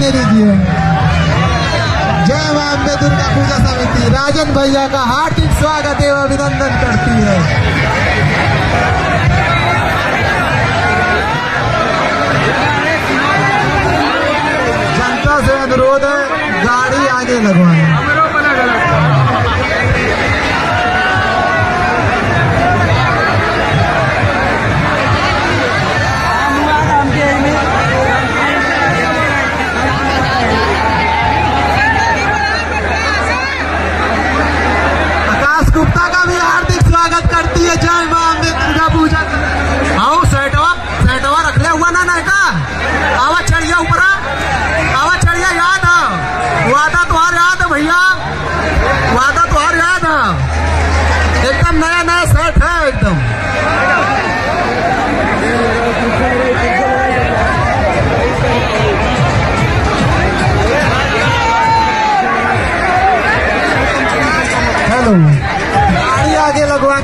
आने दीजिए जय माँ अम्बे दुर्गा पूजा समिति। राजन भैया का हार्दिक स्वागत एवं अभिनंदन करती है। जनता से अनुरोध है, गाड़ी आगे लगवाएँ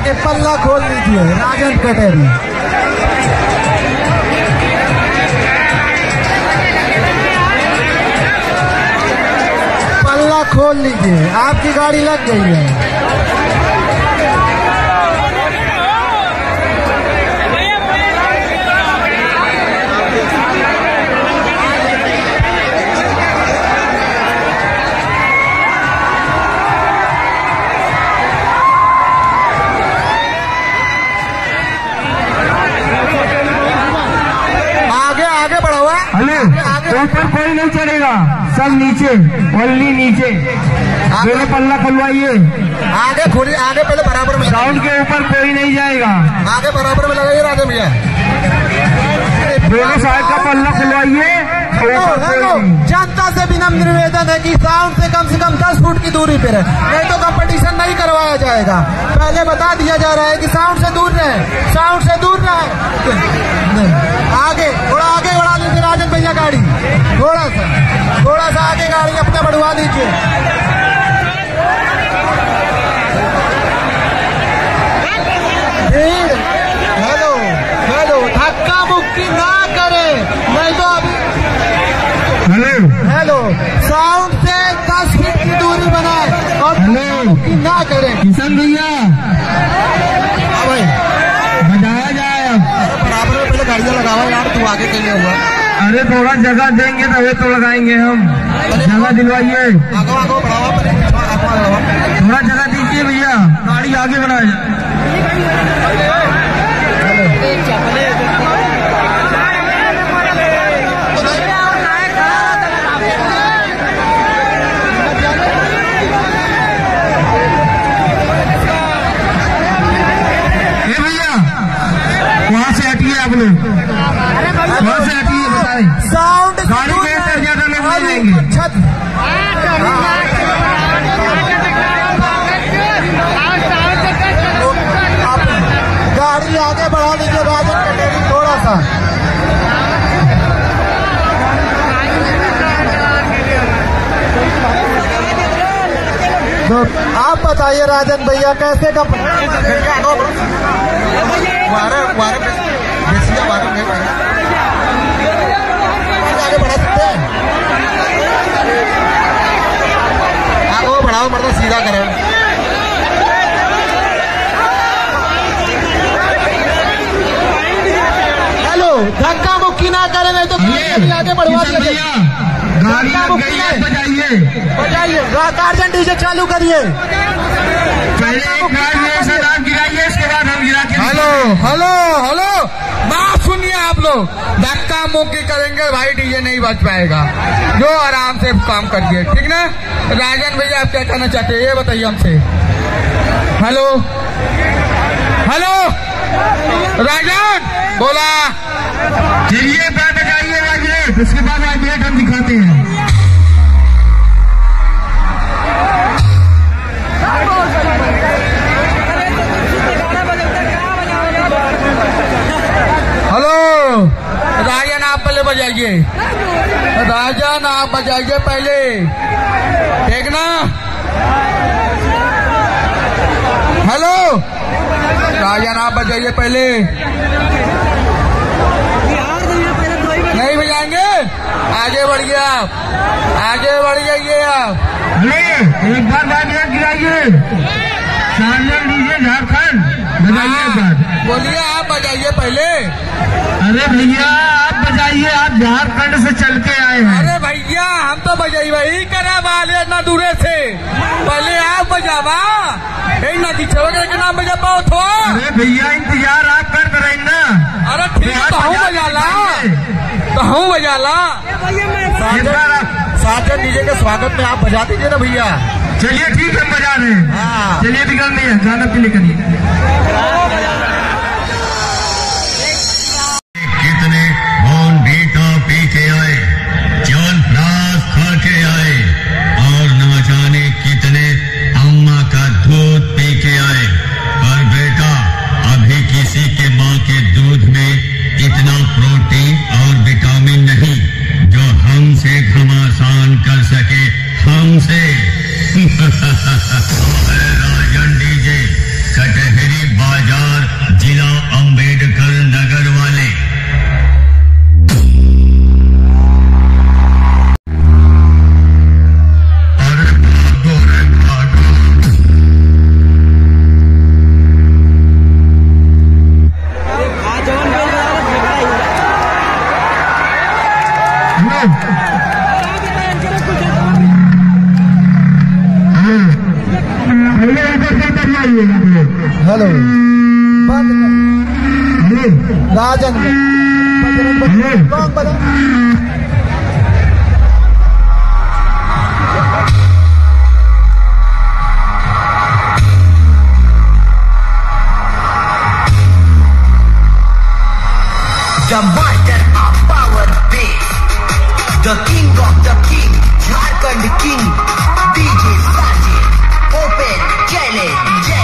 के पल्ला खोल लीजिए राजन कटेरी। पल्ला खोल लीजिए आपकी गाड़ी लग गई है। सब नीचे ओनली नीचे. मेरे पल्ला खुलवाइए। आगे खुली आगे पहले बराबर में ग्राउंड के ऊपर कोई नहीं जाएगा। आगे बराबर में लगाइए राजन भैया। दोनों साइड का पल्ला खुलवाइए जनता से विनम्र निवेदन है कि साउंड से कम से कम 10 फुट की दूरी पर है नहीं तो कंपटीशन नहीं करवाया जाएगा। पहले बता दिया जा रहा है कि साउंड से दूर रहे। साउंड से दूर रहे। आगे थोड़ा आगे बढ़ा लीजिए राजन भैया गाड़ी। थोड़ा सा। थोड़ा सा आगे गाड़ी अपना बढ़वा दीजिए। भीड़ हेलो हेलो धक्का मुक्की ना करे नहीं तो अभी हेलो। हेलो साउंड से दस फीट की दूरी बनाए और ना करें। किशन भैया। हाँ भाई। बजाया जाए बराबर में पहले गाड़ियाँ लगावा यार तू आगे के लिए हुआ अरे थोड़ा जगह देंगे तभी तो लगाएँगे हम। जगह दिलवाइए। थोड़ा जगह दीजिए भैया। गाड़ी आगे बढ़ाया जाए ए भैया, वहाँ से हटिए आप लोग। बताइए राजन भैया कैसे का वारे वारे आगे बढ़ा सकते हैं? आगे बढ़ाओ मर्द सीधा करें। हेलो धक्का मुक्की ना करें नहीं तो आगे बढ़वा भैया। है बजाइए। बजाइए। गार्जियन डीजे चालू करिए। गिराइए इसके बाद हम गिरा हेलो हेलो हेलो। बात सुनिए आप लोग। धक्का मुक्की करेंगे भाई डीजे नहीं बच पाएगा। जो आराम से काम करिए ठीक ना? राजन भैया आप क्या कहना चाहते हैं? ये बताइए हमसे। हेलो। हेलो। राजन बोला। चलिए पैर बजाइए वाइब्रेट उसके बाद वाइब्रेट हम दिखाते हैं। पहले बजाइए। राजन आप बजाइए पहले। ठीक ना? हेलो? राजन आप बजाइए पहले। नहीं बजाएँगे? आगे बढ़िए आप। आगे बढ़ जाइए आप। एक बार बात याद गिराइए। झारखंड। बार। बोलिए आप बजाइए पहले। अरे भैया आप बजाइए आप झारखंड से चल के आए हैं। अरे भैया हम तो बजाई वही करा वाले इतना दूरे से। पहले आप बजावा नदी छोड़ के नाम बजा पाओ थो अरे भैया इंतज़ार आप कर रहे ना। अरे ठीक है तो हूँ बजाला तो हूँ बजाला एक बार डीजे के स्वागत में आप बजा दीजिए ना भैया। चलिए ठीक है बजा रहे हैं। हाँ। चलिए बिगड़ नहीं है गाना प्ले करिए पी के आए जौन प्रास खा के आए, और न जाने कितने अम्मा का दूध पी के आए। पर बेटा, अभी किसी के माँ के दूध में इतना प्रोटीन और विटामिन नहीं, जो हमसे घमासान कर सके हमसे। The master of power base. The king of the king. Jharkhand king. DJ Sajid. Open challenge.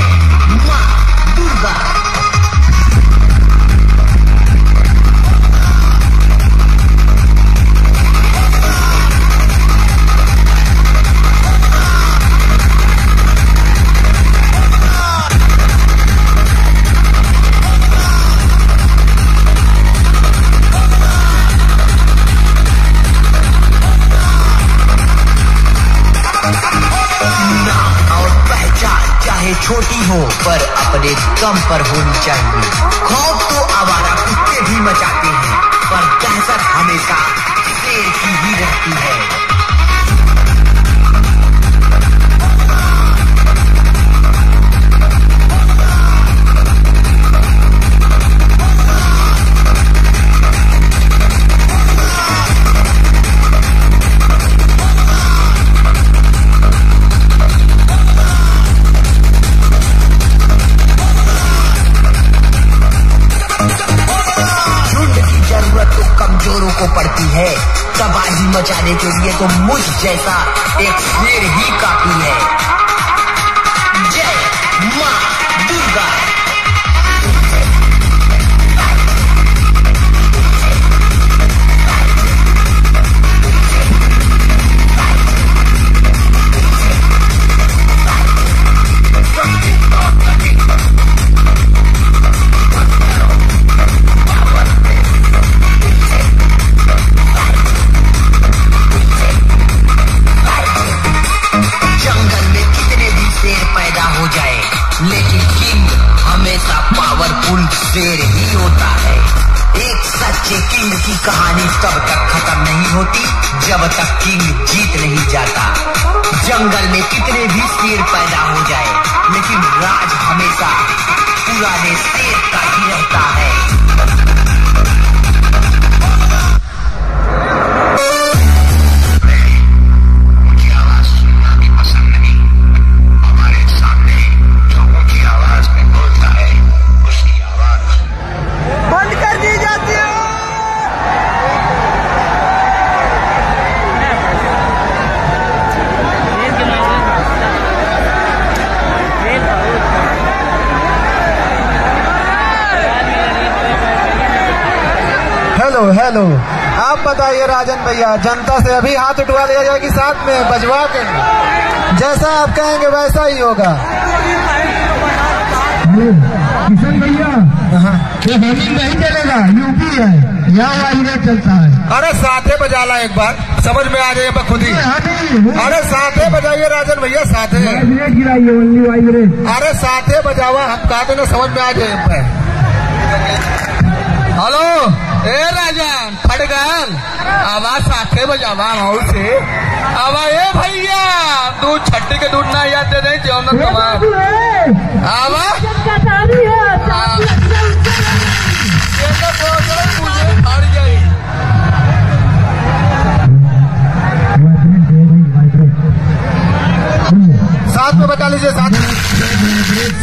नाम और पहचान चाहे छोटी हो, पर अपने दम पर होनी चाहिए। खौफ तो आवारा कुत्ते भी मचाते हैं, पर दहशत हमेशा शेर की ही रहती है। कमजोरों को पड़ती है। तबाही मचाने के लिए तो मुझ जैसा एक शेर ही काफ़ी है। जय माँ दुर्गा। शेर ही होता है। एक सच्चे किंग की कहानी तब तक खत्म नहीं होती, जब तक किंग जीत नहीं जाता। जंगल में कितने भी शेर पैदा हो जाए, लेकिन राज हमेशा पुराने शेर का ही रहता है। हेलो आप बताइए राजन भैया जनता से अभी हाथ उठवा लिया जाएगी साथ में बजवा के। जैसा आप कहेंगे वैसा ही होगा। किशन भैया। ये हमी नहीं चलेगा यूपी है यहाँ वाइब्रेट चलता है। अरे साथे बजा ला एक बार समझ में आ जाए खुद ही। हमी अरे साथे बजाइए राजन भैया साथे। गिराइए ओनली वाइब्रेट अरे साथे बजावा हम कहा समझ में आ जाए। हेलो। ए राजन फटगल आवाज़ साथे बजावा माऊ से आवा ए भैया दूध छट्टी के दूध ना याद दे दे जौन तुम्हार आवा तो साथ में बता लीजिए साथ में।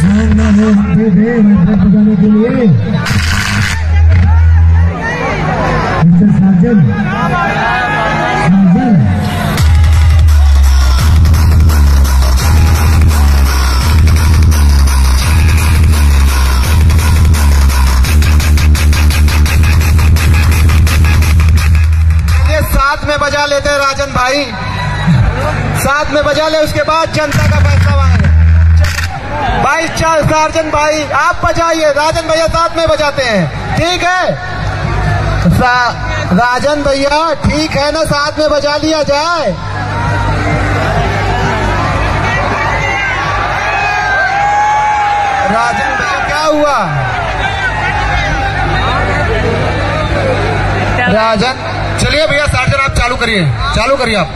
साथ में बजा लेते हैं राजन भाई। साथ में बजा ले, उसके बाद जनता का फैसला भाई चार सार्जन भाई, आप बजाइए। राजन भैया साथ में बजाते हैं। ठीक है? सा- राजन भैया, ठीक है ना, साथ में बजा लिया जाए। राजन भैया, क्या हुआ? राजन, चलिए भैया सार्जन आप चालू करिए चालू करिए आप।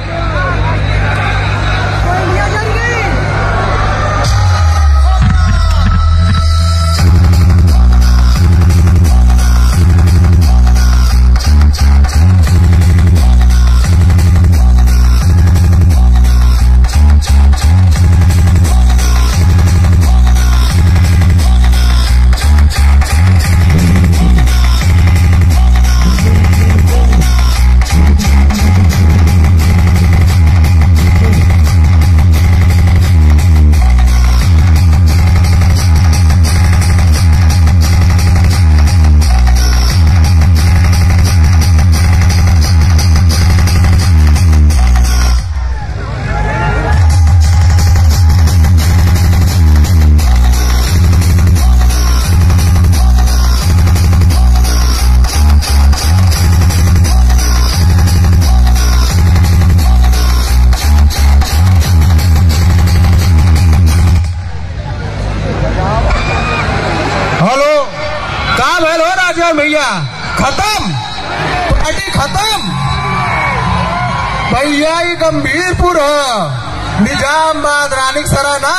रानिक सरा ना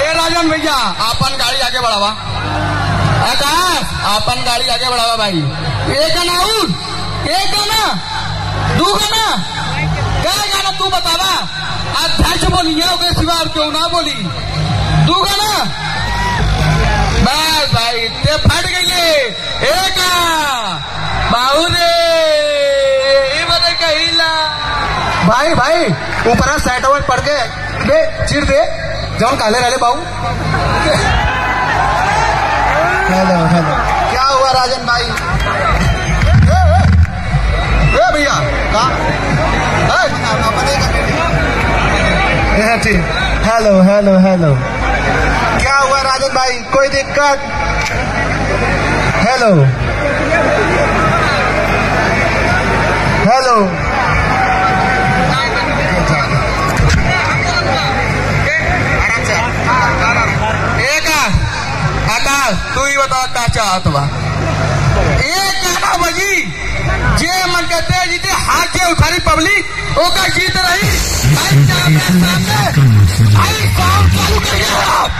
ए राजन भैया, आपन गाड़ी आगे बढ़ावा। आकाश आपन गाड़ी आगे बढ़ावा भाई। एक गाना और एक गाना दू गाना क्या गाना तू बतावा। अध्यक्ष बोली है ओके सिवा और क्यों ना बोली। दू गाना। बस भाई ते फट गई एक बाहू रे भाई भाई ऊपर साइड ओवर पड़ के दे चिर दे। जौन काले रहले बाबू हेलो हेलो क्या हुआ राजन भाई? भैया कहा? Hello hello hello. क्या हुआ राजन भाई? कोई दिक्कत? हेलो। चाहत बा एक गाना बजी जे मन के दे जीते हाथ जे उठारी पब्लिक, ओका जीत रही। भाई सामने भाई कौन चालू करिए आप।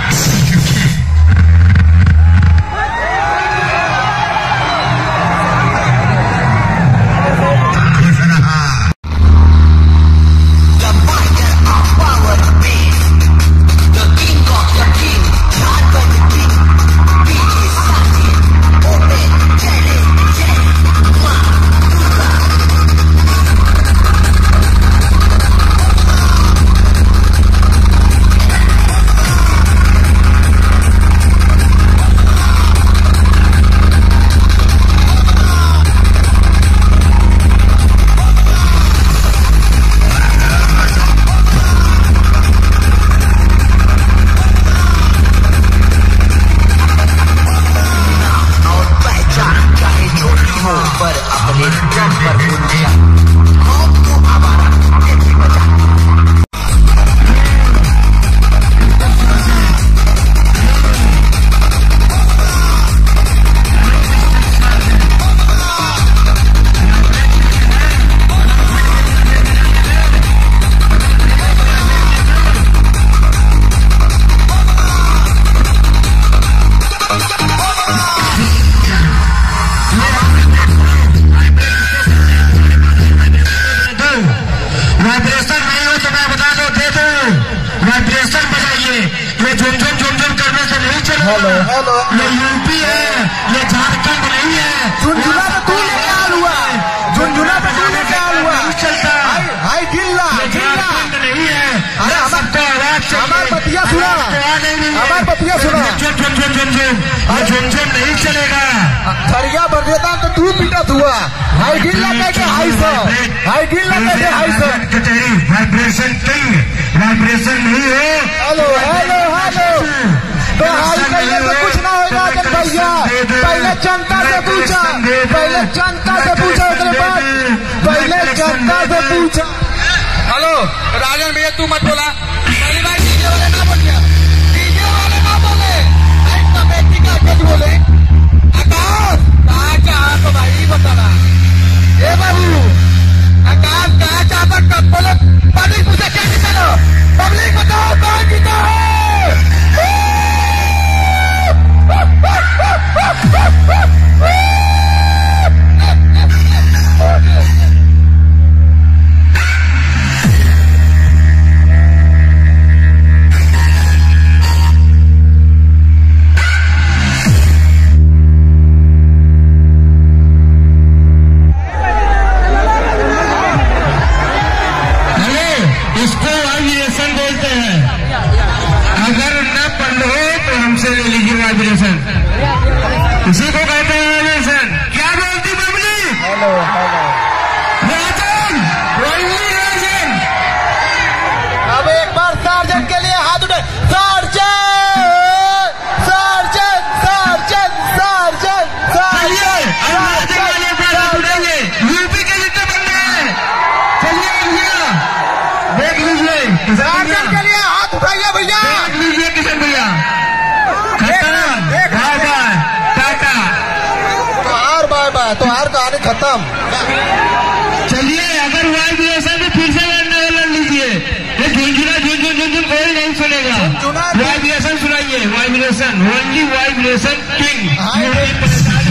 ये नहीं चलेगा। थरिया बन देता तो तू पीटा हुआ हाई गिल लगा के हाई सौ हाई गिल लगा के हाई सौ कचहरी वाइब्रेशन किंग वाइब्रेशन नहीं हो। Hello hello hello. तो हाई करने से कुछ ना होगा राजन भैया पहले जनता से पूछा पहले जनता से पूछा उसके बाद पहले जनता से पूछा। हेलो राजन भैया तू मत बोला। Well, ले लीजिए वाइब्रेशन इसी को कहते हैं कहानी खत्म। चलिए अगर वाइब्रेशन में फिर से लड़ने लड़ लीजिए। ये झुंझुना झुंझुन झुंझुन कोई नहीं सुनेगा। वाइब्रेशन सुनाइए vibration. Only vibration king.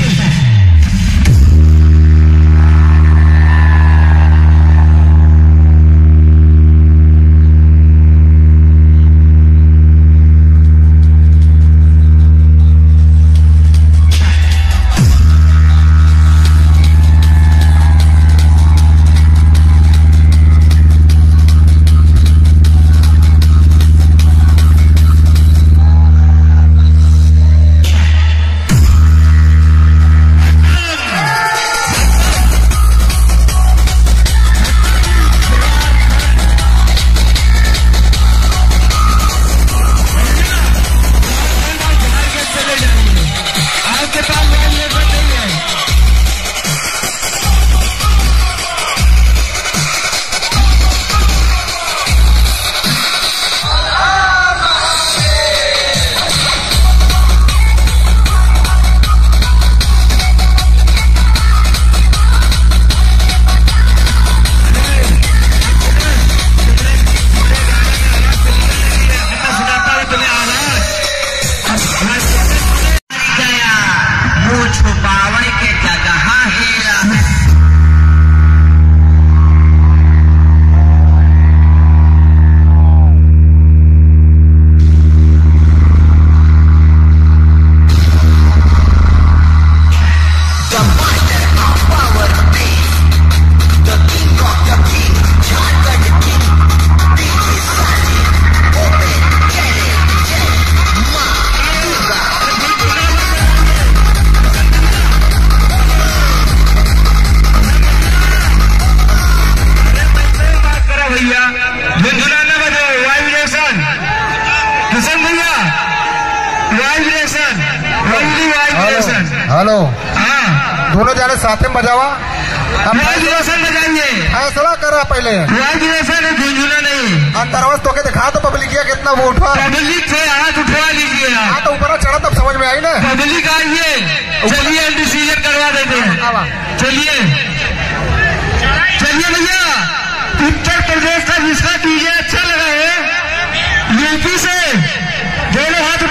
Hello. हाँ। दोनों जाने साथ में बजावा। हम वाइब्रेशन बजाइए फैसला करा पहले। है झुंझुना नहीं। अंतरवस तो के दिखा तो पब्लिकिया कितना वो उठा पब्लिक से हाथ उठवा लीजिए हाँ तो ऊपर चढ़ा तब समझ में आई ना। पब्लिक आइए। चलिए डिसीज़न करवा देते आवा। हैं चलिए। चलिए भैया। उत्तर प्रदेश का जिसका डीजे अच्छा लगा है। यूपी से। लोग हाथ